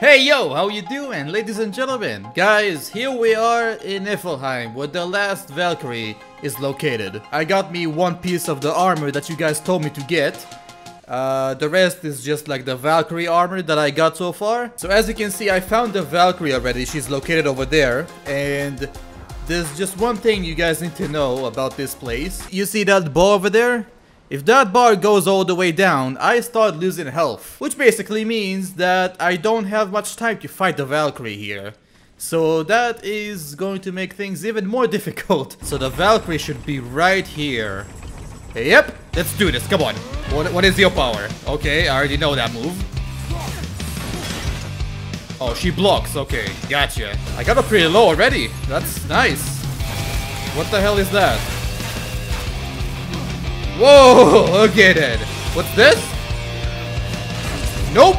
Hey yo, how you doing ladies and gentlemen? Guys, here we are in Niflheim where the last Valkyrie is located. I got me one piece of the armor that you guys told me to get. Uh, the rest is just like the Valkyrie armor that I got so far. So as you can see, I found the Valkyrie already. She's located over there. And there's just one thing you guys need to know about this place. You see that bar over there? If that bar goes all the way down, I start losing health. Which basically means that I don't have much time to fight the Valkyrie here. So that is going to make things even more difficult. So the Valkyrie should be right here. Yep, let's do this, come on. What, what is your power? Okay, I already know that move. Oh, she blocks, okay, gotcha. I got her pretty low already, that's nice. What the hell is that? Whoa, okay then. What's this? Nope.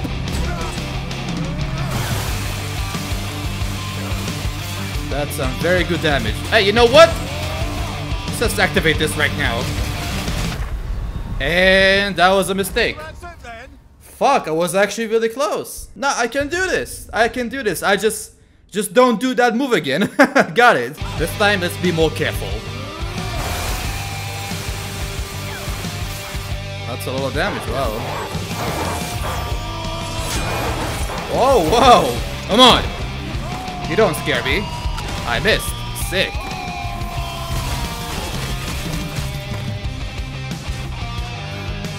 That's some very good damage. Hey, you know what? Let's just activate this right now. And that was a mistake. Fuck, I was actually really close. Nah, I can do this. I can do this. I just, just don't do that move again. Got it. This time, let's be more careful. That's a lot of damage, wow. Whoa, whoa! Come on! You don't scare me. I missed. Sick.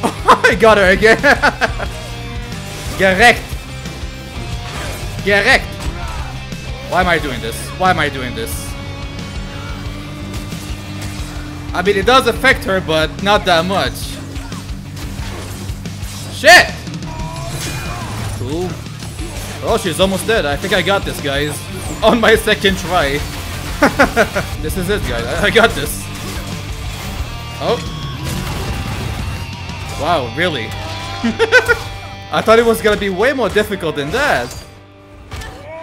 I got her again! Gerecht! Gerecht! Why am I doing this? Why am I doing this? I mean, it does affect her, but not that much. Shit! Cool. Oh, she's almost dead. I think I got this, guys. On my second try. this is it, guys. I, I got this. Oh. Wow, really? I thought it was gonna be way more difficult than that.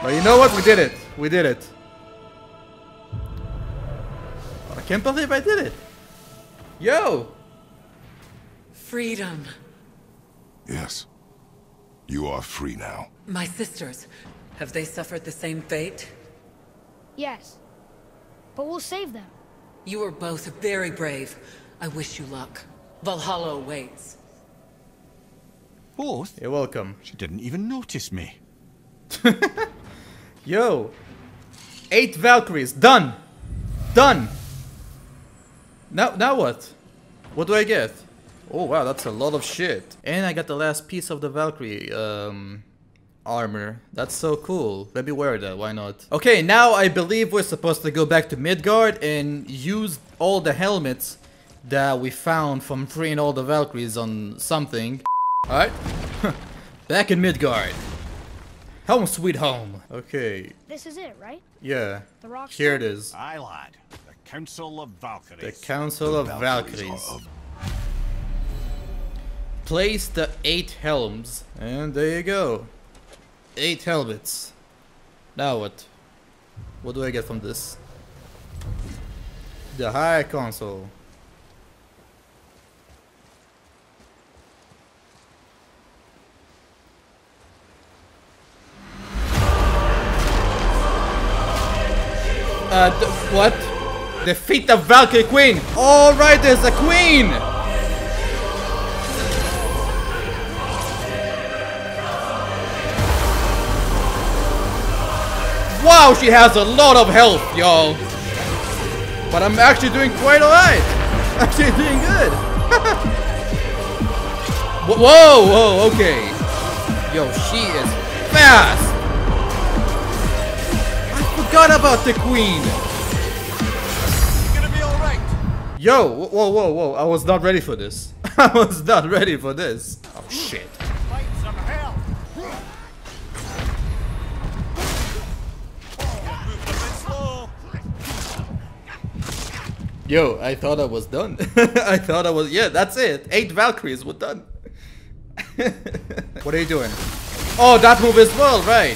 But you know what? We did it. We did it. I can't believe I did it. Yo! Freedom. Yes. You are free now. My sisters, have they suffered the same fate? Yes. But we'll save them. You are both very brave. I wish you luck. Valhalla awaits. Both? You're welcome. She didn't even notice me. Yo! Eight Valkyries. Done! Done! Now, now what? What do I get? Oh wow, that's a lot of shit. And I got the last piece of the Valkyrie um, armor. That's so cool. Let me wear that, why not? Okay, now I believe we're supposed to go back to Midgard and use all the helmets that we found from freeing all the Valkyries on something. Alright. back in Midgard. Home sweet home. Okay, This is it, right? yeah. The rock Here it is. Aye, lad. The Council of Valkyries. The Valkyries. Council of Valkyries. Place the eight helms. And there you go. Eight helmets. Now what? What do I get from this? The high console. Uh, th- what? Defeat the Valkyrie Queen! Alright, there's a queen! Wow, she has a lot of health, y'all. But I'm actually doing quite alright. Actually doing good. Whoa, whoa, okay. Yo, she is fast. I forgot about the queen. alright. Yo, whoa, whoa, whoa, I was not ready for this. I was not ready for this. Oh, shit. Yo, I thought I was done. I thought I was, yeah, that's it. Eight Valkyries, we're done. what are you doing? Oh, that move as well, right.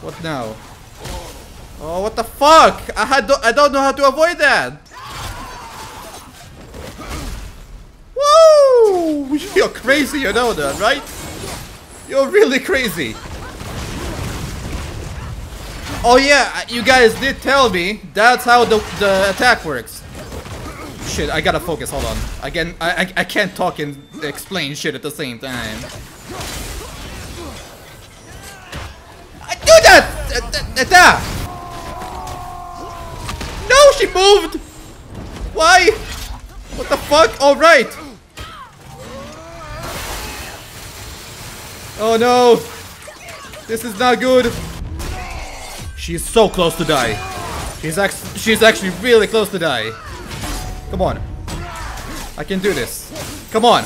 What now? Oh, what the fuck? I had do I don't know how to avoid that. Woo! You're crazy, you know that, right? You're really crazy. Oh yeah, you guys did tell me that's how the, the attack works. Shit, I gotta focus, hold on. Again, I, I, I can't talk and explain shit at the same time. I do that! Uh, th- th- that! No, she moved! Why? What the fuck? Alright! Oh no! This is not good! She's so close to die. She's actually she's actually really close to die. Come on. I can do this. Come on.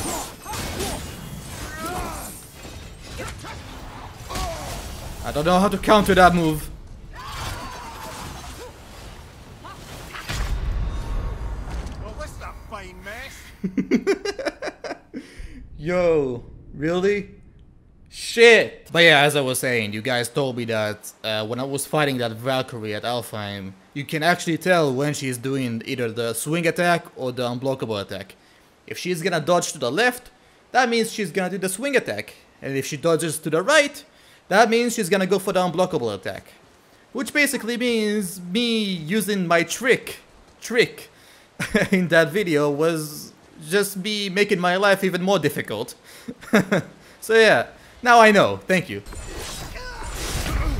I don't know how to counter that move. Well, this fine mess. Yo, really? Shit! But yeah, as I was saying, you guys told me that uh, when I was fighting that Valkyrie at Alfheim, you can actually tell when she's doing either the swing attack or the unblockable attack. If she's gonna dodge to the left, that means she's gonna do the swing attack. And if she dodges to the right, that means she's gonna go for the unblockable attack. Which basically means me using my trick, trick, in that video was just me making my life even more difficult. so yeah, now I know. Thank you.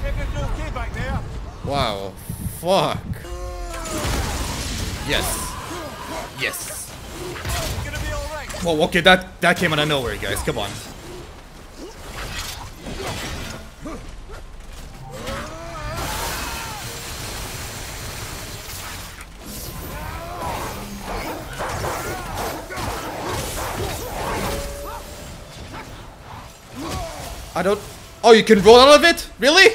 Everything okay back there? Wow. Fuck. Yes. Yes. Gonna. Well, okay, that that came out of nowhere, guys. Come on. I don't. Oh, you can roll out of it? Really?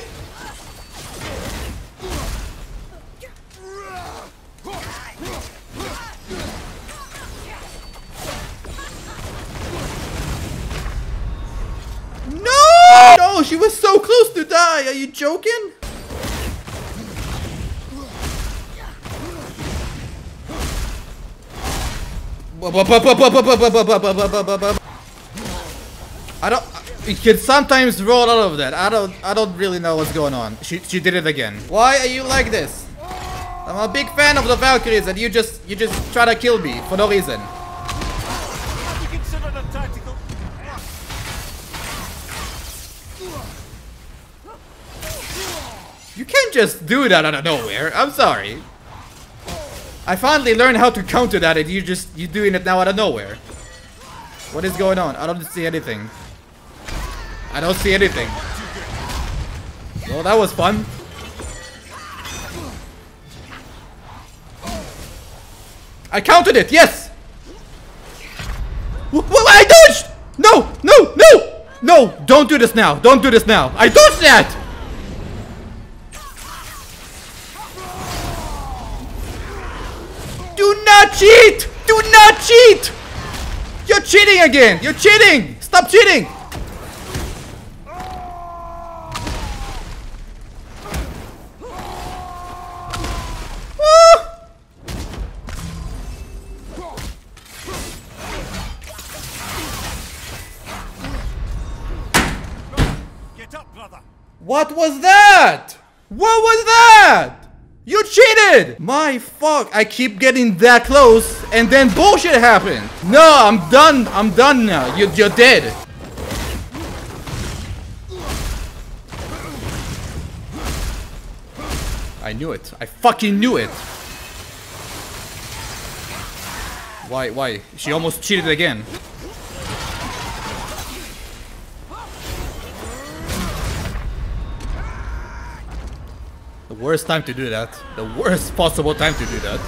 No! No, she was so close to die. Are you joking? I don't. You can sometimes roll out of that. I don't. I don't really know what's going on. She she did it again. Why are you like this? I'm a big fan of the Valkyries, and you just you just try to kill me for no reason. You can't just do that out of nowhere. I'm sorry. I finally learned how to counter that, and you just you're doing it now out of nowhere. What is going on? I don't see anything. I don't see anything. Well, that was fun. I counted it. Yes. Wh- wh- I dodged. No, no, no, no! Don't do this now. Don't do this now. I dodged that. Do not cheat! Do not cheat! You're cheating again! You're cheating! Stop cheating! What was that? What was that? You cheated! My fuck, I keep getting that close and then bullshit happened. No, I'm done. I'm done now. You, you're dead. I knew it. I fucking knew it. Why, why? She almost cheated again. Worst time to do that. The worst possible time to do that.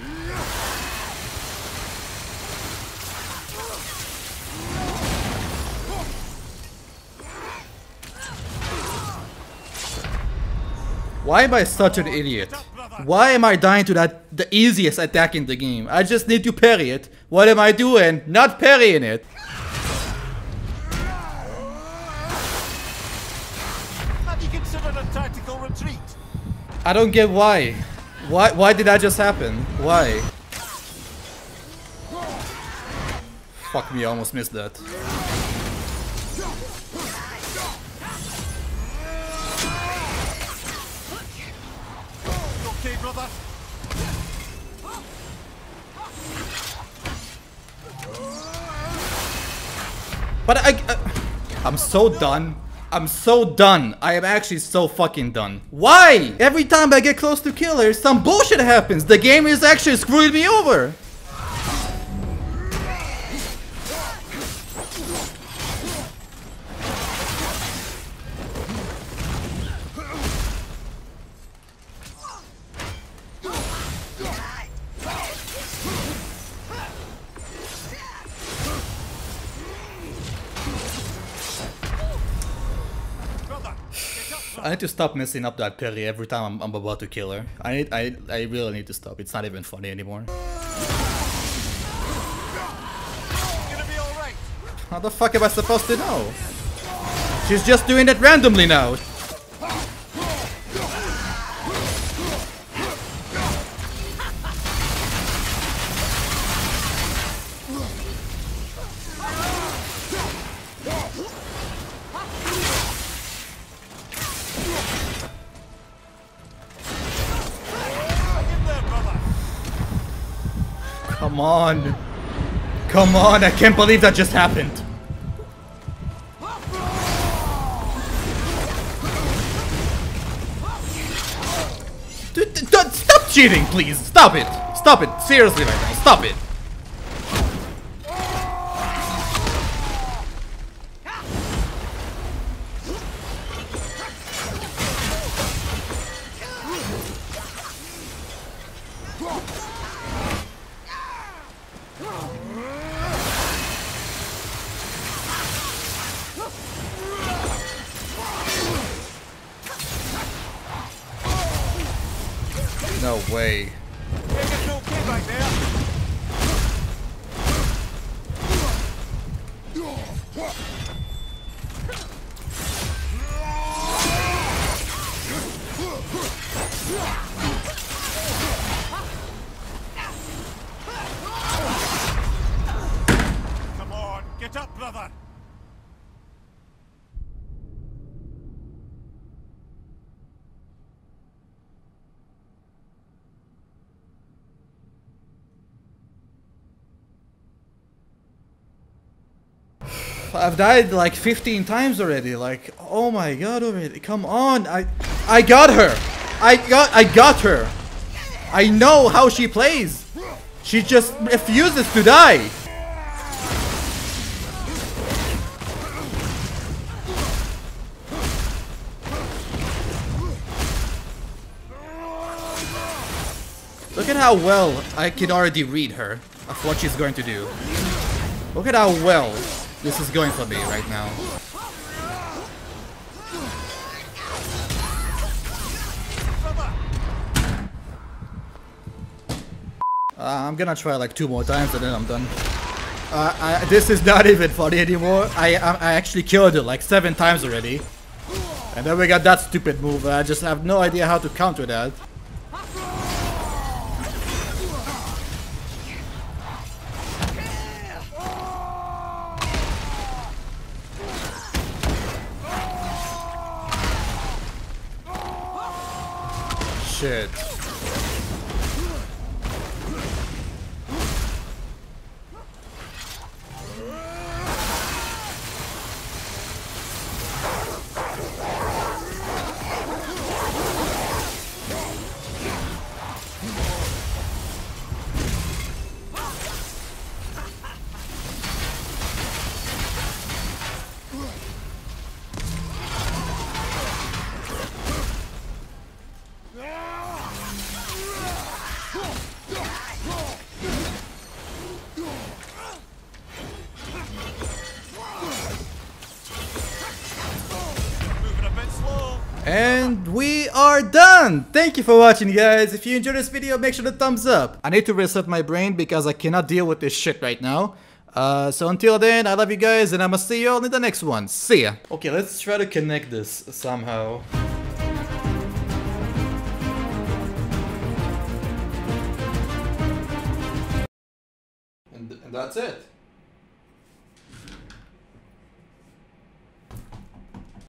Why am I such an idiot? Why am I dying to that the easiest attack in the game? I just need to parry it. What am I doing? Not parrying it. I don't get why. Why why did that just happen? Why? Fuck me, I almost missed that. Okay, brother. But I, I I'm so done I'm so done. I am actually so fucking done. Why? Every time I get close to killers, some bullshit happens. The game is actually screwing me over. I need to stop messing up that parry every time I'm, I'm about to kill her. I need, I, I really need to stop. It's not even funny anymore. Gonna be alright. How the fuck am I supposed to know? She's just doing it randomly now. Come on. Come on, I can't believe that just happened. Stop cheating, please. Stop it. Stop it. Seriously right now. Stop it. Way. Everything's I've died like 15 times already. Like, oh my god oh already. Come on. I I got her. I got I got her. I know how she plays. She just refuses to die. Look at how well I can already read her of what she's going to do. Look at how well this is going for me right now. Uh, I'm gonna try like two more times and then I'm done. Uh, I, this is not even funny anymore. I, I I actually killed her like seven times already. And then we got that stupid move. I just have no idea how to counter that. Shit. And we are done! Thank you for watching guys. If you enjoyed this video, make sure to thumbs up. I need to reset my brain because I cannot deal with this shit right now. Uh, so until then, I love you guys and I'ma see you all in the next one. See ya! Okay, let's try to connect this somehow. And, and that's it.